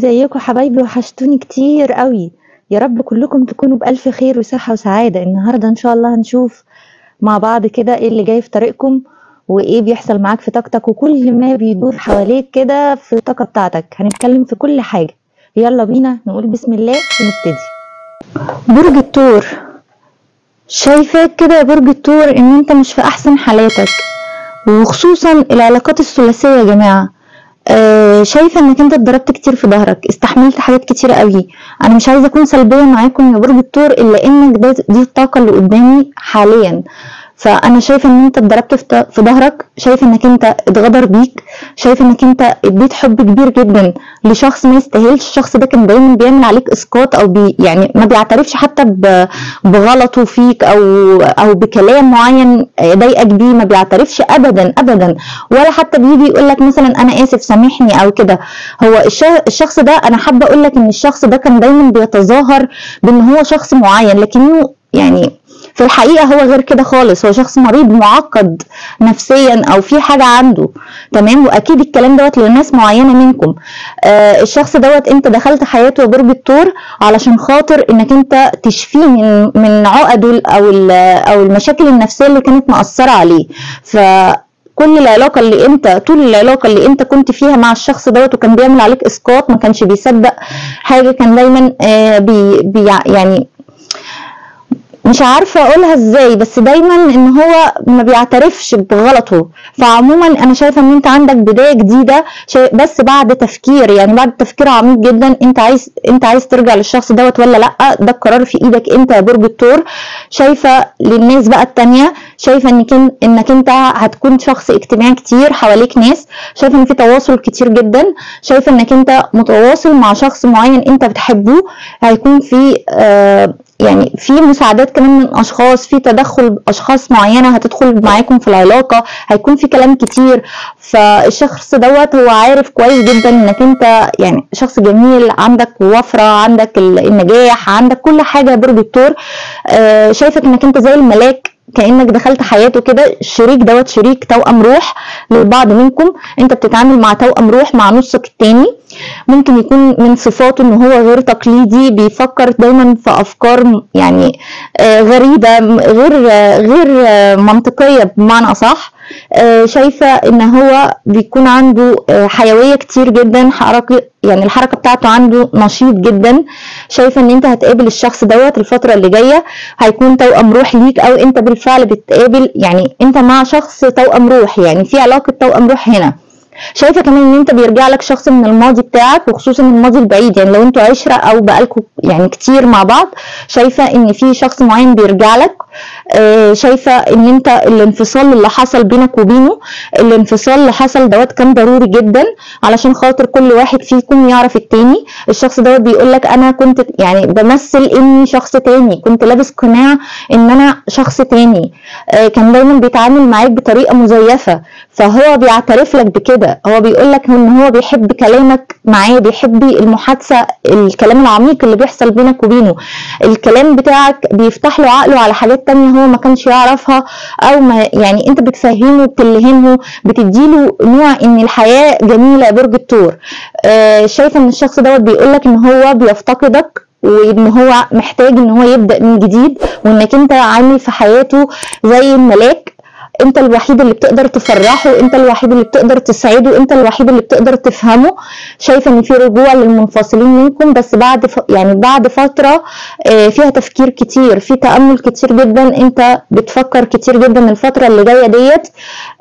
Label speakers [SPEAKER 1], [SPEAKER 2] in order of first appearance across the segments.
[SPEAKER 1] ازيكم حبايبي؟ وحشتوني كتير قوي. يا رب كلكم تكونوا بألف خير وصحة وسعادة. النهاردة إن شاء الله هنشوف مع بعض كده إيه اللي جاي في طريقكم وإيه بيحصل معاك في طاقتك وكل ما بيدور حواليك كده في الطاقة بتاعتك. هنتكلم في كل حاجة. يلا بينا نقول بسم الله ونبتدي. برج الثور شايفاك كده يا برج الثور إن أنت مش في أحسن حالاتك وخصوصا العلاقات الثلاثية يا جماعة. آه شايفة إنك أنت اتضربت كتير في ظهرك استحملت حاجات كتيرة قوي. أنا مش عايزة أكون سلبية معاكم يا برج الثور إلا إنك دي الطاقة اللي قدامي حاليا. فأنا شايفة إن أنت اتضربت في ظهرك شايفة إنك أنت اتغدر بيك شايفة إنك أنت اديت حب كبير جدا لشخص ما يستاهلش الشخص ده كان دايما بيعمل عليك إسقاط أو بي يعني ما بيعترفش حتى بغلطه فيك أو أو بكلام معين ضايقك بيه ما بيعترفش ابدا ابدا. ولا حتى بيجي يقول لك مثلا أنا آسف سامحني أو كده. هو الش- الشخص ده أنا حابة أقول لك إن الشخص ده كان دايما بيتظاهر بإن هو شخص معين لكنه يعني في الحقيقة هو غير كده خالص. هو شخص مريض معقد نفسيا أو في حاجة عنده. تمام؟ وأكيد الكلام دوت لناس معينة منكم. آه الشخص دوت أنت دخلت حياته يا برج الثور علشان خاطر إنك أنت تشفيه من من عقده أو أو المشاكل النفسية اللي كانت مأثرة عليه. ف كل العلاقة اللي أنت طول العلاقة اللي أنت كنت فيها مع الشخص دوت وكان بيعمل عليك إسقاط ما كانش بيصدق حاجة كان دايما آه بي بي يعني مش عارفة أقولها إزاي بس دايما إن هو ما بيعترفش بغلطه. فعموما أنا شايفة إن أنت عندك بداية جديدة بس بعد تفكير يعني بعد تفكير عميق جدا أنت عايز أنت عايز ترجع للشخص دوت ولا لأ؟ ده القرار في إيدك أنت يا برج الثور شايفة للناس بقى التانية شايفة إنك إنك أنت هتكون شخص اجتماعي كتير حواليك ناس. شايفة إن في تواصل كتير جدا. شايفة إنك أنت متواصل مع شخص معين أنت بتحبه. هيكون في آه يعني في مساعدات كمان من أشخاص في تدخل أشخاص معينة هتدخل معاكم في العلاقة هيكون في كلام كتير. فالشخص دوت هو عارف كويس جدا إنك أنت يعني شخص جميل عندك وفرة عندك ال- النجاح عندك كل حاجة يا برج الثور آه شايفك إنك أنت زي الملاك. كأنك دخلت حياته كده الشريك دوت شريك توأم روح للبعض منكم. انت بتتعامل مع توأم روح مع نصك التاني. ممكن يكون من صفاته إن هو غير تقليدي بيفكر دايما في أفكار يعني آه، غريبة غير آه، غير آه، منطقية بمعنى أصح. شايفة إن هو بيكون عنده آه، حيوية كتير جدا حركة يعني الحركة بتاعته عنده نشيط جدا. شايفة إن أنت هتقابل الشخص دوت الفترة اللي جاية هيكون توأم روح ليك أو أنت بالفعل بتقابل يعني أنت مع شخص توأم روح يعني في علاقة توأم روح هنا. شايفة كمان إن أنت بيرجع لك شخص من الماضي بتاعك وخصوصا الماضي البعيد يعني لو أنتوا عشرة أو بقالكوا يعني كتير مع بعض شايفة إن في شخص معين بيرجع لك. آه، شايفة إن أنت الانفصال اللي حصل بينك وبينه الانفصال اللي حصل دوت كان ضروري جدا علشان خاطر كل واحد فيكم يعرف التاني. الشخص دوت بيقول لك أنا كنت يعني بمثل اني شخص تاني كنت لابس قناع إن أنا شخص تاني. آه، كان دايما بيتعامل معاك بطريقة مزيفة فهو بيعترف لك بكده. هو بيقول لك إن هو بيحب كلامك معاه بيحب المحادثة الكلام العميق اللي بيحصل بينك وبينه. الكلام بتاعك بيفتح له عقله على حاجات تانية هو ما كانش يعرفها أو ما يعني أنت بتفهمه بتلهمه بتديله نوع إن الحياة جميلة يا برج الثور آه شايفة إن الشخص دوت بيقول لك إن هو بيفتقدك وإن هو محتاج إن هو يبدأ من جديد وإنك أنت عامل في حياته زي الملاك انت الوحيد اللي بتقدر تفرحه انت الوحيد اللي بتقدر تسعده انت الوحيد اللي بتقدر تفهمه. شايفة إن في رجوع للمنفصلين منكم بس بعد ف... يعني بعد فترة آه، فيها تفكير كتير في تأمل كتير جدا. انت بتفكر كتير جدا الفترة اللي جاية ديت.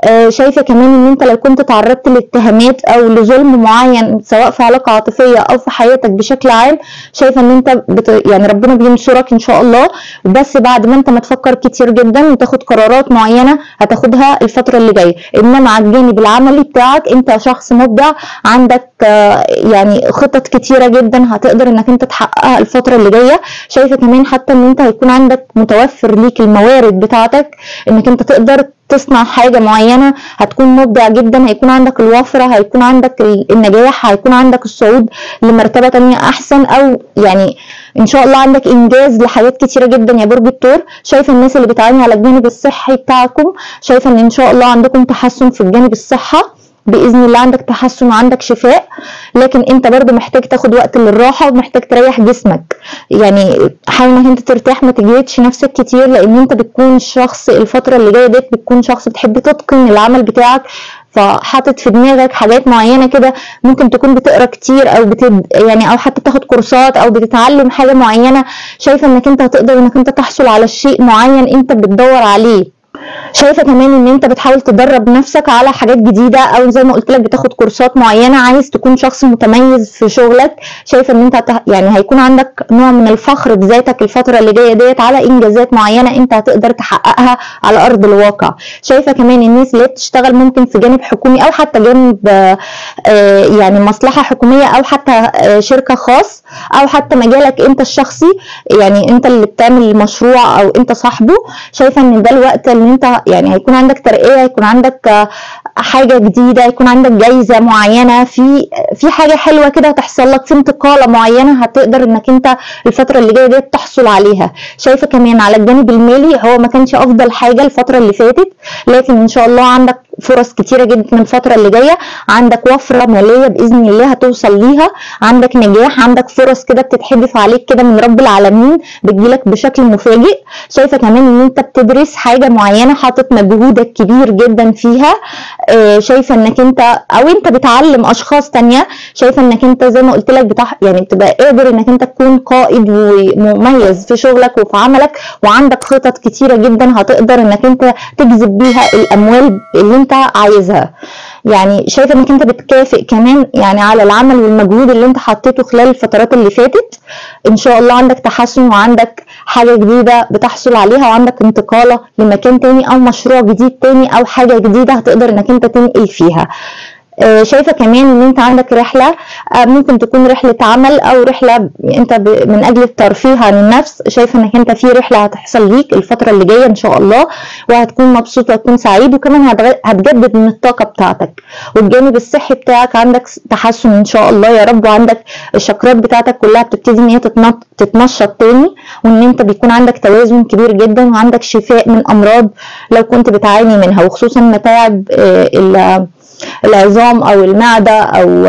[SPEAKER 1] آه، شايفة كمان إن انت لو كنت تعرضت لاتهامات أو لظلم معين سواء في علاقة عاطفية أو في حياتك بشكل عام شايفة إن انت بت... يعني ربنا بينصرك إن شاء الله. بس بعد ما انت ما تفكر كتير جدا وتاخد قرارات معينة هتاخدها الفترة اللي جاية. إنما على الجانب العملي بتاعك أنت شخص مبدع عندك آه، يعني خطط كتيرة جدا هتقدر إنك أنت تحققها الفترة اللي جاية. شايفة كمان حتى إن أنت هيكون عندك متوفر ليك الموارد بتاعتك إنك أنت تقدر تصنع حاجة معينة هتكون مبدع جدا هيكون عندك الوفرة هيكون عندك ال- النجاح هيكون عندك الصعود لمرتبة تانية أحسن أو يعني إن شاء الله عندك إنجاز لحاجات كتيرة جدا يا برج الثور شايفه الناس اللي بتعاني على الجانب الصحي بتاعكم. شايفه إن إن شاء الله عندكم تحسن في الجانب الصحة. بإذن الله عندك تحسن وعندك شفاء. لكن أنت برضو محتاج تاخد وقت للراحة ومحتاج تريح جسمك. يعني حاول انك أنت ترتاح ما تجهدش نفسك كتير لأن أنت بتكون شخص الفترة اللي جاية ديت بتكون شخص بتحب تتقن العمل بتاعك. فحاطط في دماغك حاجات معينة كده ممكن تكون بتقرأ كتير أو بتد يعني أو حتى تاخد كورسات أو بتتعلم حاجة معينة. شايفة إنك أنت هتقدر إنك أنت تحصل على شيء معين أنت بتدور عليه. شايفة كمان إن أنت بتحاول تدرب نفسك على حاجات جديدة أو زي ما قلت لك بتاخد كورسات معينة عايز تكون شخص متميز في شغلك شايفة إن أنت يعني هيكون عندك نوع من الفخر بذاتك الفترة اللي جاية ديت على إنجازات معينة أنت هتقدر تحققها على أرض الواقع. شايفة كمان الناس اللي بتشتغل ممكن في جانب حكومي أو حتى جانب آه يعني مصلحة حكومية أو حتى آه شركة خاص أو حتى مجالك أنت الشخصي يعني أنت اللي بتعمل المشروع أو أنت صاحبه شايفة إن ده الوقت اللي أنت يعني هيكون عندك ترقية هيكون عندك حاجة جديدة هيكون عندك جايزة معينة في في حاجة حلوة كده هتحصل لك في انتقالة معينة هتقدر إنك أنت الفترة اللي جاية دي تحصل عليها. شايفة كمان على الجانب المالي هو ما كانش أفضل حاجة الفترة اللي فاتت لكن إن شاء الله عندك فرص كتيرة جدا الفترة اللي جاية. عندك وفرة مالية بإذن الله هتوصل ليها. عندك نجاح. عندك فرص كده بتتحدف عليك كده من رب العالمين بتجيلك بشكل مفاجئ. شايفة كمان إن أنت بتدرس حاجة معينة حاطط مجهودك كبير جدا فيها. آه شايفة إنك أنت أو أنت بتعلم أشخاص تانية. شايفة إنك أنت زي ما قلت لك بتح... يعني بتبقى قادر إنك أنت تكون قائد ومميز في شغلك وفي عملك. وعندك خطط كتيرة جدا هتقدر إنك أنت تجذب بيها الأموال اللي انت عايزها. يعني شايفه انك انت بتكافئ كمان يعني على العمل والمجهود اللي انت حطيته خلال الفترات اللي فاتت. ان شاء الله عندك تحسن وعندك حاجة جديدة بتحصل عليها وعندك انتقالة لمكان تاني أو مشروع جديد تاني أو حاجة جديدة هتقدر إنك انت تنقل فيها. شايفة كمان إن أنت عندك رحلة ممكن تكون رحلة عمل أو رحلة أنت من أجل الترفيه عن النفس. شايفة إنك أنت في رحلة هتحصل ليك الفترة اللي جاية إن شاء الله وهتكون مبسوط وهتكون سعيد وكمان هتجدد من الطاقة بتاعتك. والجانب الصحي بتاعك عندك تحسن إن شاء الله. يا رب وعندك الشكرات بتاعتك كلها بتبتدي إن هي تتنشط تاني وإن أنت بيكون عندك توازن كبير جدا وعندك شفاء من أمراض لو كنت بتعاني منها وخصوصا متاعب العظام أو المعدة أو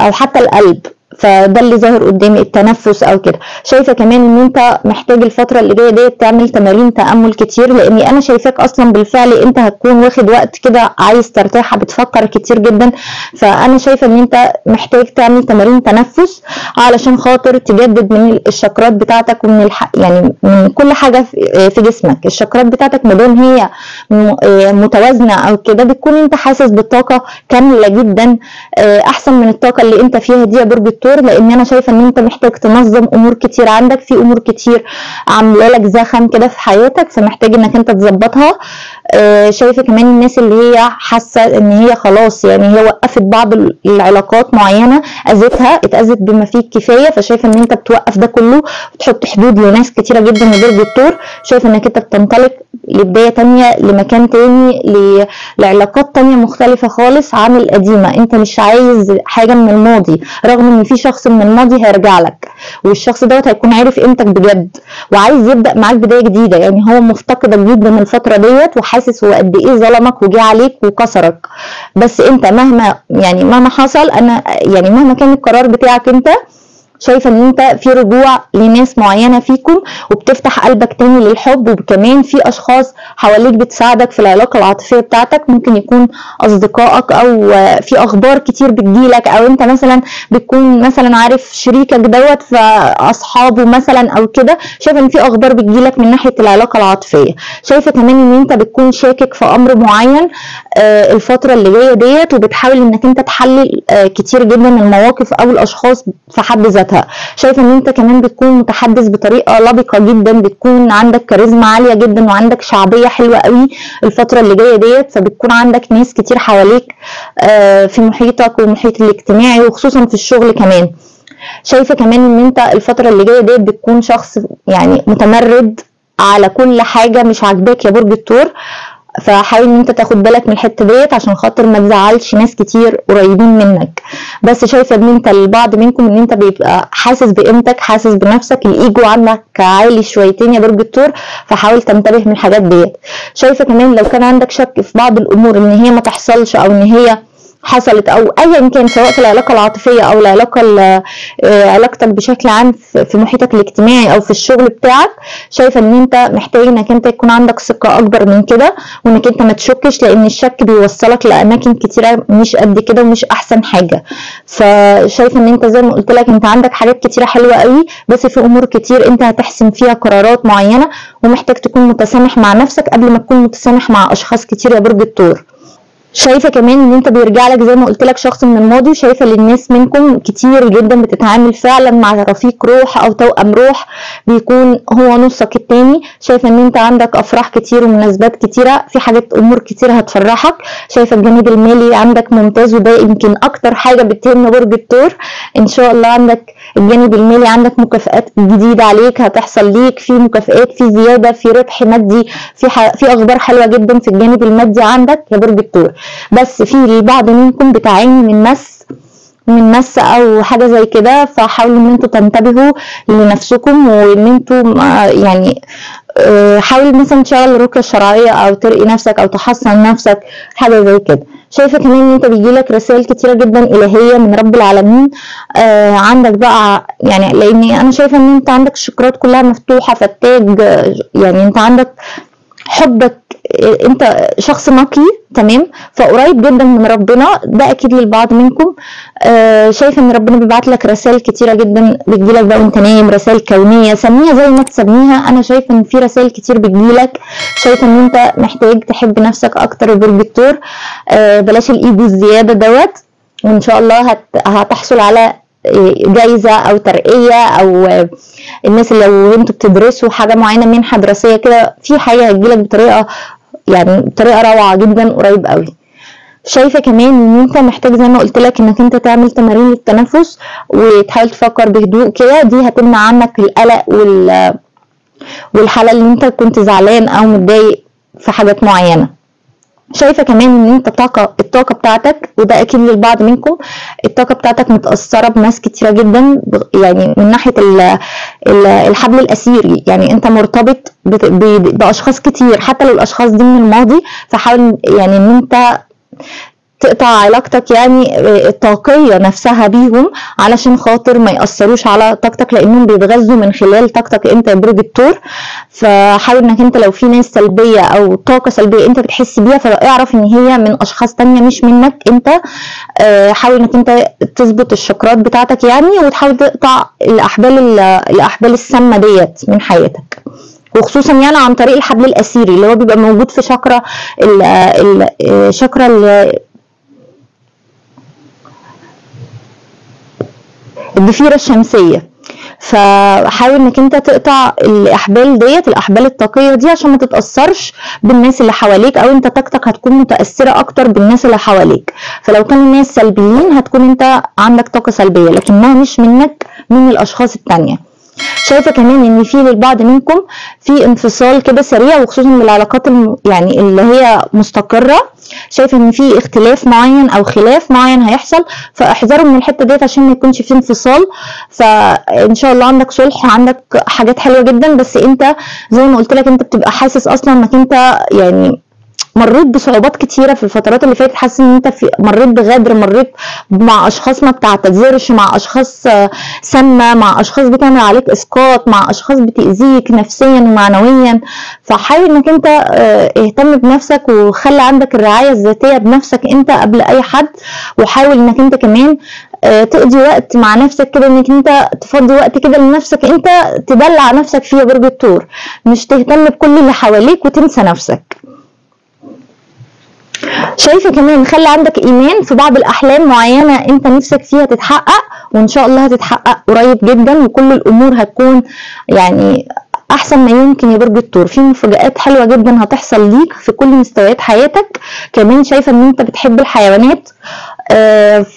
[SPEAKER 1] أو حتى القلب. فده اللي ظاهر قدامي التنفس أو كده. شايفة كمان إن أنت محتاج الفترة اللي جاية ديت تعمل تمارين تأمل كتير لأني أنا شايفاك أصلا بالفعل أنت هتكون واخد وقت كده عايز ترتاح بتفكر كتير جدا. فأنا شايفة إن أنت محتاج تعمل تمارين تنفس علشان خاطر تجدد من الشكرات بتاعتك ومن الح... يعني من كل حاجة في جسمك. الشكرات بتاعتك ما دام هي متوازنة أو كده بتكون أنت حاسس بالطاقة كاملة جدا أحسن من الطاقة اللي أنت فيها دي. يا برج الدكتور لأن أنا شايفة إن أنت محتاج تنظم أمور كتير. عندك في أمور كتير عاملة لك زخم كده في حياتك فمحتاج إنك أنت تظبطها. آه شايفة كمان الناس اللي هي حاسة إن هي خلاص يعني هي وقفت بعض العلاقات معينة أذتها اتأذت بما فيه الكفاية فشايفة إن أنت بتوقف ده كله وتحط حدود لناس كتيرة جدا غير الدكتور شايفة إنك أنت بتنطلق لبدايه تانية لمكان تاني لعلاقات تانية مختلفة خالص عن القديمة. انت مش عايز حاجة من الماضي رغم ان في شخص من الماضي هيرجع لك والشخص دوت هيكون عارف قيمتك بجد وعايز يبدأ معاك بداية جديدة. يعني هو مفتقدك جدا الفترة ديت وحاسس هو قد إيه ظلمك وجه عليك وكسرك. بس انت مهما يعني مهما حصل أنا يعني مهما كان القرار بتاعك انت شايفة إن أنت في رجوع لناس معينة فيكم وبتفتح قلبك تاني للحب وكمان في أشخاص حواليك بتساعدك في العلاقة العاطفية بتاعتك. ممكن يكون أصدقائك أو في أخبار كتير بتجيلك أو أنت مثلا بتكون مثلا عارف شريكك دوت فأصحابه مثلا أو كده. شايفة إن في أخبار بتجيلك من ناحية العلاقة العاطفية. شايفة كمان إن أنت بتكون شاكك في أمر معين الفترة اللي جاية ديت وبتحاول إنك أنت تحلل كتير جدا المواقف أو الأشخاص في حد ذاتها. ذاتها شايفه إن أنت كمان بتكون متحدث بطريقة لبقة جدا بتكون عندك كاريزما عالية جدا وعندك شعبية حلوة قوي الفترة اللي جاية ديت فبتكون عندك ناس كتير حواليك في محيطك والمحيط الاجتماعي وخصوصا في الشغل كمان. شايفة كمان إن أنت الفترة اللي جاية ديت بتكون شخص يعني متمرد على كل حاجة مش عاجباك يا برج الثور فحاول إن أنت تاخد بالك من الحتة ديت عشان خاطر ما تزعلش ناس كتير قريبين منك. بس شايفه ان أنت البعض منكم إن أنت بيبقى حاسس بقيمتك حاسس بنفسك الإيجو عندك عالي شويتين يا برج الثور فحاول تنتبه من الحاجات ديت. شايفة كمان لو كان عندك شك في بعض الأمور إن هي ما تحصلش أو إن هي حصلت أو ايا كان سواء في العلاقة العاطفية أو العلاقة آه، علاقتك بشكل عام في محيطك الاجتماعي أو في الشغل بتاعك شايفة إن أنت محتاج إنك أنت يكون عندك ثقة أكبر من كده وإنك أنت ما تشكش لأن الشك بيوصلك لأماكن كتيرة مش قد كده ومش أحسن حاجة. فشايفة إن أنت زي ما قلت لك أنت عندك حاجات كتيرة حلوة قوي بس في أمور كتير أنت هتحسم فيها قرارات معينة ومحتاج تكون متسامح مع نفسك قبل ما تكون متسامح مع أشخاص كتير يا برج الثور شايفة كمان إن أنت بيرجع لك زي ما قلت لك شخص من الماضي شايفه إن الناس منكم كتير جدا بتتعامل فعلا مع رفيق روح أو توأم روح بيكون هو نصك التاني. شايفة إن أنت عندك أفراح كتير ومناسبات كتيرة في حاجات أمور كتير هتفرحك. شايفة الجانب المالي عندك ممتاز وده يمكن أكتر حاجة بتهم برج الثور إن شاء الله عندك الجانب المالي عندك مكافآت جديدة عليك هتحصل ليك في مكافآت في زيادة في ربح مادي في في أخبار حلوة جدا في الجانب المادي عندك يا برج الثور بس في البعض منكم بتعاني من مس من مس أو حاجة زي كده فحاولوا إن أنتوا تنتبهوا لنفسكم وإن أنتوا يعني آه، حاول مثلا تشغل الرقيه الشرعيه أو ترقي نفسك أو تحصن نفسك حاجة زي كده. شايفة كمان إن انت بيجيلك رسائل كتيرة جدا إلهية من رب العالمين آه عندك بقى يعني لاني أنا شايفة إن انت عندك الشكرات كلها مفتوحة فالتاج يعني انت عندك حبك انت شخص نقي تمام؟ فقريب جدا من ربنا ده أكيد للبعض منكم. آه شايفه إن ربنا بيبعت لك رسائل كتيرة جدا بتجيلك بقى وأنت نايم رسائل كونية سميها زي ما تسميها. أنا شايفه إن في رسائل كتير بتجيلك. شايفه إن أنت محتاج تحب نفسك أكتر الثور آه بلاش الإيجو الزيادة دوت. وإن شاء الله هت... هتحصل على جايزة أو ترقية أو الناس اللي لو أنتوا بتدرسوا حاجة معينة منحه دراسيه كده في حاجة هتجيلك بطريقة يعني بطريقة روعة جدا قريب قوي. شايفة كمان إن أنت محتاج زي ما قلت لك إنك أنت تعمل تمارين للتنفس وتحاول تفكر بهدوء كده دي هتمنع عنك القلق وال والحالة اللي أنت كنت زعلان أو متضايق في حاجات معينة. شايفة كمان إن أنت طاقه الطاقة بتاعتك وده أكيد للبعض منكم الطاقة بتاعتك متأثرة بناس كتيرة جدا يعني من ناحية الحبل الأسيري. يعني أنت مرتبط بأشخاص كتير حتى لو الأشخاص دي من الماضي فحاول يعني إن أنت تقطع علاقتك يعني آه، الطاقية نفسها بيهم علشان خاطر ما يأثروش على طاقتك لأنهم بيتغذوا من خلال طاقتك أنت يا برج الثور فحاول إنك أنت لو في ناس سلبية أو طاقة سلبية أنت بتحس بيها فاعرف إن هي من أشخاص تانية مش منك أنت. آه، حاول إنك أنت تظبط الشكرات بتاعتك يعني وتحاول تقطع الأحبال الأحبال السامة ديت من حياتك. وخصوصا يعني عن طريق الحبل الأسيري اللي هو بيبقى موجود في شكرة الشكرة الضفيره الشمسية. فحاول إنك أنت تقطع الإحبال ديت الإحبال الطاقية دي عشان ما تتأثرش بالناس اللي حواليك أو أنت طاقتك هتكون متأثرة أكتر بالناس اللي حواليك. فلو كانوا الناس سلبيين هتكون أنت عندك طاقة سلبية لكنها مش منك من الأشخاص التانية. شايفة كمان إن في للبعض منكم في انفصال كده سريع وخصوصا بالعلاقات الم... يعني اللي هي مستقرة. شايفة إن في اختلاف معين أو خلاف معين هيحصل فاحذروا من الحتة ديت عشان ما يكونش في انفصال. فإن شاء الله عندك صلح عندك حاجات حلوة جدا بس أنت زي ما قلت لك أنت بتبقى حاسس أصلا إنك أنت يعني مريت بصعوبات كتيرة في الفترات اللي فاتت. حاسس إن أنت في مريت بغدر مريت مع أشخاص ما بتعتذرش مع أشخاص سامة مع أشخاص بتعمل عليك إسقاط مع أشخاص بتأذيك نفسيا ومعنويا. فحاول إنك أنت آه، اهتم بنفسك وخلي عندك الرعاية الذاتية بنفسك أنت قبل أي حد. وحاول إنك أنت كمان آه، تقضي وقت مع نفسك كده إنك أنت تفضي وقت كده لنفسك أنت تدلع نفسك فيه برج الثور مش تهتم بكل اللي حواليك وتنسى نفسك. شايفة كمان خلي عندك إيمان في بعض الأحلام معينة أنت نفسك فيها تتحقق وإن شاء الله هتتحقق قريب جدا وكل الأمور هتكون يعني أحسن ما يمكن يا برج الثور في مفاجآت حلوة جدا هتحصل ليك في كل مستويات حياتك. كمان شايفة إن أنت بتحب الحيوانات.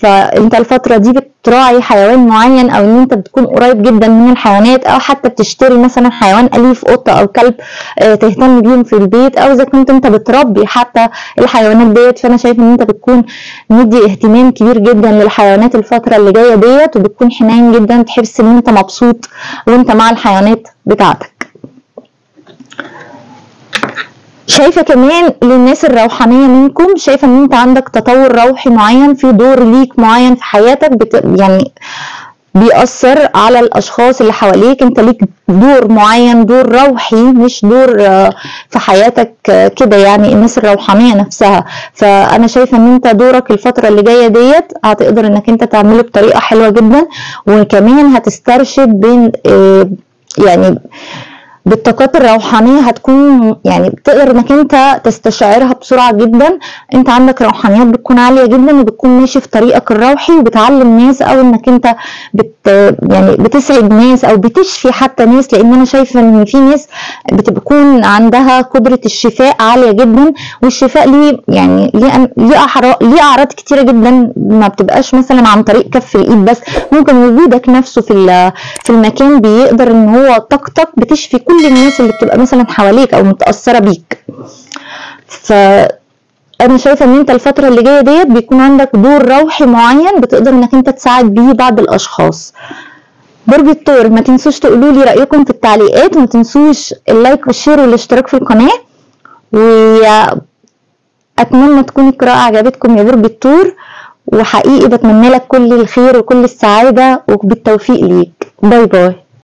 [SPEAKER 1] فأنت الفترة دي بتراعي حيوان معين أو إن أنت بتكون قريب جدا من الحيوانات أو حتى بتشتري مثلا حيوان أليف قطة أو كلب آه تهتم بيهم في البيت أو إذا كنت أنت بتربي حتى الحيوانات ديت. فأنا شايفه إن أنت بتكون مدي اهتمام كبير جدا للحيوانات الفترة اللي جاية ديت وبتكون حنين جدا تحس إن أنت مبسوط وأنت مع الحيوانات بتاعتك. شايفة كمان للناس الروحانية منكم؟ شايفة إن أنت عندك تطور روحي معين في دور ليك معين في حياتك بت... يعني بيأثر على الأشخاص اللي حواليك؟ أنت ليك دور معين دور روحي مش دور آه، في حياتك آه، كده يعني الناس الروحانية نفسها. فأنا شايفة أن أنت دورك الفترة اللي جاية ديت هتقدر أنك أنت تعمله بطريقة حلوة جدا وكمان هتسترشد بين آه، يعني بالطاقات الروحانية هتكون يعني بتقدر إنك أنت تستشعرها بسرعة جدا. أنت عندك روحانيات بتكون عالية جدا وبتكون ماشي في طريقك الروحي وبتعلم ناس أو إنك أنت بت يعني بتسعد ناس أو بتشفي حتى ناس. لأن أنا شايفة إن في ناس بتكون عندها قدرة الشفاء عالية جدا والشفاء ليه يعني ليه ليه أعراض كتيرة جدا ما بتبقاش مثلا عن طريق كف الإيد بس. ممكن وجودك نفسه في في المكان بيقدر إن هو طاقتك بتشفي كل الناس اللي بتبقى مثلا حواليك أو متأثرة بيك. ف أنا شايفة إن أنت الفترة اللي جاية ديت بيكون عندك دور روحي معين بتقدر إنك أنت تساعد بيه بعض الأشخاص. برج الثور ما تنسوش تقولوا لي رأيكم في التعليقات وما تنسوش ال like وال share والاشتراك في القناة. وأتمنى تكون القراءة عجبتكم يا برج الثور وحقيقي بتمنى لك كل الخير وكل السعادة وبالتوفيق ليك. باي باي.